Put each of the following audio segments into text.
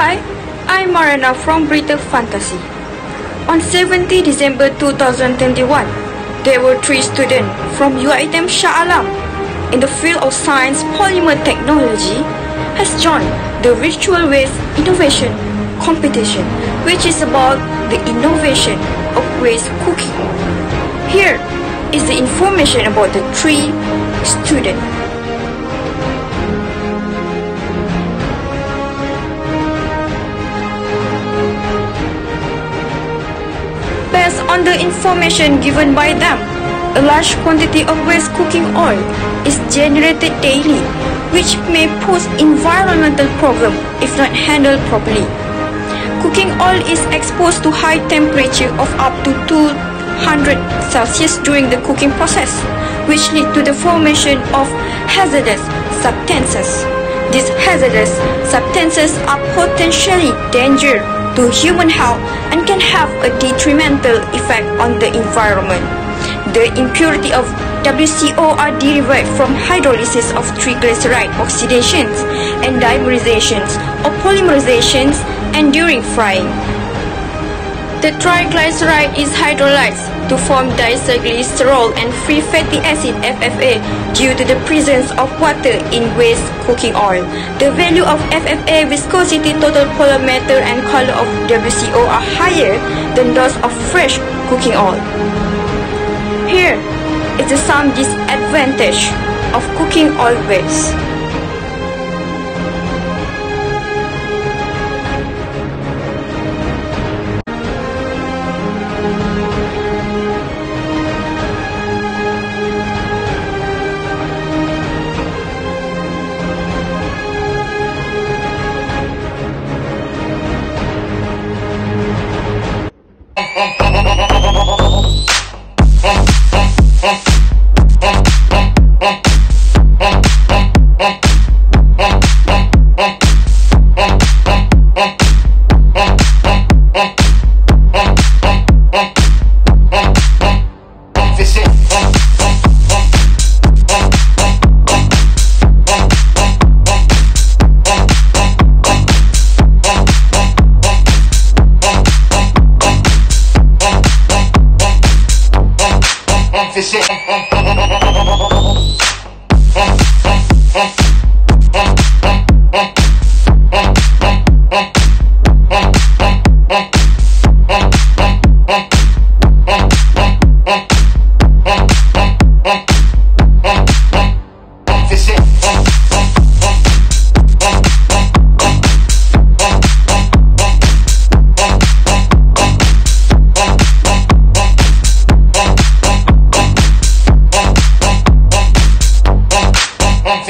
Hi, I'm Marana from Brita Fantasy. On 17 December 2021, there were three students from UITM Shah Alam in the field of science polymer technology has joined the Virtual Waste Innovation Competition, which is about the innovation of waste cooking. Here is the information about the three students. On the information given by them, a large quantity of waste cooking oil is generated daily, which may pose environmental problem if not handled properly. Cooking oil is exposed to high temperature of up to 200 Celsius during the cooking process, which lead to the formation of hazardous substances. These hazardous substances are potentially dangerous to human health and can have a detrimental effect on the environment. The impurity of WCO are derived from hydrolysis of triglyceride oxidations and dimerizations or polymerizations and during frying. The triglyceride is hydrolyzed to form diacylglycerol and free fatty acid FFA due to the presence of water in waste cooking oil. The value of FFA, viscosity, total colorimeter and color of WCO are higher than those of fresh cooking oil. Here is the some disadvantage of cooking oil waste. this shit and,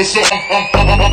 Officer.